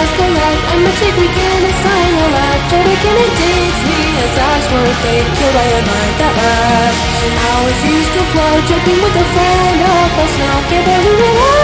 past the light I'm a chick we can assign a alive For the it takes me. As I swear fake Killed by a mind that lies I was used to flow, joking with a friend of us now Can't believe it